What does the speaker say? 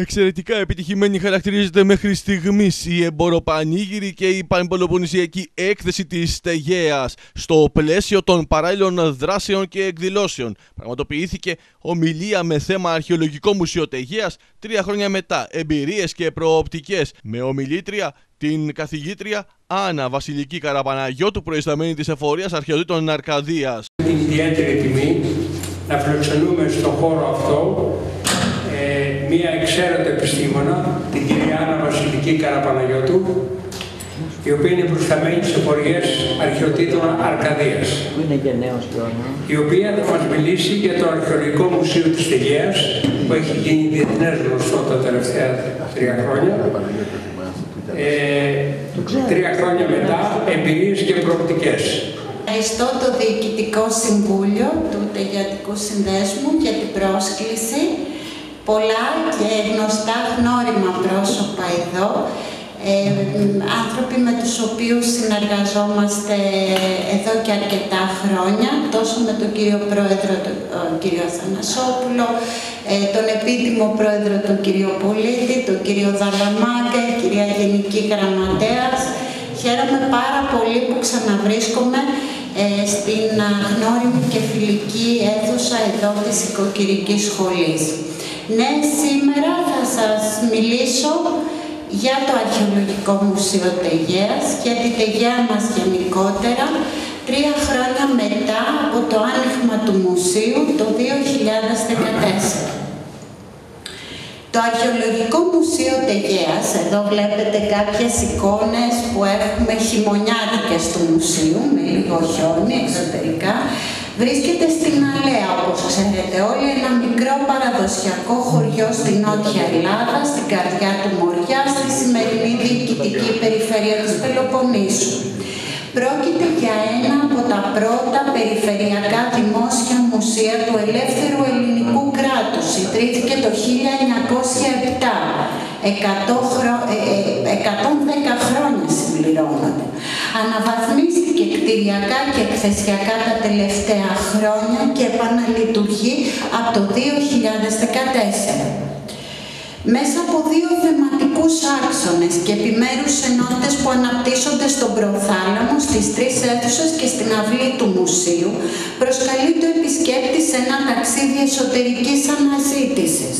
Εξαιρετικά επιτυχημένη χαρακτηρίζεται μέχρι στιγμής η εμποροπανήγυρη και η πανπολοπονησιακή έκθεση της Στεγέα στο πλαίσιο των παράλληλων δράσεων και εκδηλώσεων. Πραγματοποιήθηκε ομιλία με θέμα Αρχαιολογικό Μουσείο Τεγέας τρία χρόνια μετά. Εμπειρίες και προοπτικές με ομιλήτρια την καθηγήτρια Άννα Βασιλική Καραπαναγιώτου, προϊσταμένη της Εφορίας Αρχαιοτήτων Αρκαδίας. Την ιδιαίτερη τιμή να φιλοξενούμε στον χώρο αυτό μία εξαίρετη επιστήμονα, την κυρία Άννα Βασιλική Καραπαναγιώτου, η οποία είναι προσταμένη στις εφορίες αρχαιοτήτων Αρκαδίας. Η οποία θα μας μιλήσει για το Αρχαιολογικό Μουσείο της Τελείας, που έχει γίνει διεθνές γνωστό τα τελευταία τρία χρόνια. Ε, τρία χρόνια μετά, εμπειρίες και προοπτικές. Ευχαριστώ το Διοικητικό Συμβούλιο του Τελειωτικού Συνδέσμου για την πρόσκληση πολλά και γνωστά γνώριμα πρόσωπα εδώ, ε, άνθρωποι με τους οποίους συνεργαζόμαστε εδώ και αρκετά χρόνια, τόσο με τον κύριο Πρόεδρο, τον κύριο Θανασόπουλο, ε, τον επίτιμο Πρόεδρο, τον κύριο Πολίτη, τον κύριο Δαλαμάγκα, κυρία Γενική Γραμματέας. Χαίρομαι πάρα πολύ που ξαναβρίσκομαι ε, στην γνώριμη και φιλική αίθουσα εδώ της Οικοκυρικής Σχολής. Ναι, σήμερα θα σας μιλήσω για το Αρχαιολογικό Μουσείο Τεγέας, για την Τεγέα μας γενικότερα, τρία χρόνια μετά από το άνοιγμα του μουσείου το 2014. Το Αρχαιολογικό Μουσείο Τεγέας, εδώ βλέπετε κάποιες εικόνες που έχουμε χειμωνιάτικες του μουσείου, με λίγο χιόνι εξωτερικά, Βρίσκεται στην Αλέα, όπως ξέρετε όλοι, ένα μικρό παραδοσιακό χωριό στην Νότια Ελλάδα, στην καρδιά του Μοριά, στη σημερινή διοικητική περιφέρεια της Πελοποννήσου. Πρόκειται για ένα από τα πρώτα περιφερειακά δημόσια μουσεία του ελεύθερου ελληνικού κράτους. Ιδρύθηκε το 1907. 100 χρο... 110 ε, ε, χρόνια συμπληρώνονται. Αναβαθμίστηκε κτηριακά και εκθεσιακά τα τελευταία χρόνια και επαναλειτουργεί από το 2014 μέσα από δύο θεματικούς άξονες και επιμέρους ενότητες που αναπτύσσονται στον προθάλαμο, στις τρεις αίθουσες και στην αυλή του μουσείου, προσκαλεί το επισκέπτη σε ένα ταξίδι εσωτερικής αναζήτησης.